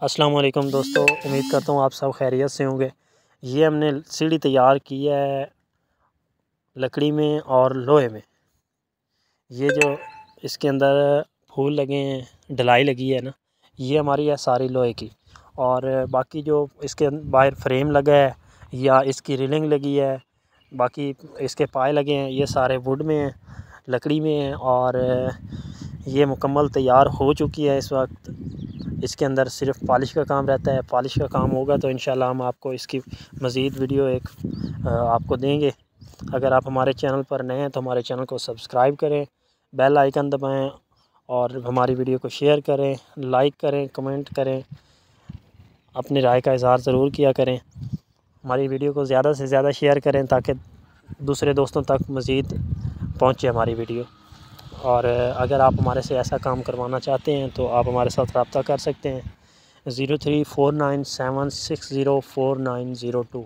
السلام علیکم دوستو، امید کرتا ہوں آپ سب خیریت سے ہوں گے۔ یہ ہم نے سیڑھی تیار کی ہے لکڑی میں اور لوہے میں۔ یہ جو اس کے اندر پھول لگے ہیں، ڈلائی لگی ہے نا، یہ ہماری ہے ساری لوہے کی۔ اور باقی جو اس کے باہر فریم لگا ہے یا اس کی ریلنگ لگی ہے، باقی اس کے پائے لگے ہیں، یہ سارے ووڈ میں ہیں، لکڑی میں ہیں اور یہ مکمل تیار ہو چکی ہے اس وقت۔ اس کے اندر صرف پالش کا کام رہتا ہے۔ پالش کا کام ہوگا تو انشاءاللہ ہم آپ کو اس کی مزید ویڈیو ایک آپ کو دیں گے۔ اگر آپ ہمارے چینل پر نئے ہیں تو ہمارے چینل کو سبسکرائب کریں، بیل آئیکن دبائیں اور ہماری ویڈیو کو شیئر کریں، لائک کریں، کمنٹ کریں۔ اپنی رائے کا اظہار ضرور کیا کریں۔ ہماری ویڈیو کو زیادہ سے زیادہ شیئر کریں تاکہ دوسرے دوستوں تک مزید پہنچے ہماری ویڈیو۔ اور اگر آپ ہمارے سے ایسا کام کروانا چاہتے ہیں تو آپ ہمارے ساتھ رابطہ کر سکتے ہیں zero three four nine seven six zero four nine zero two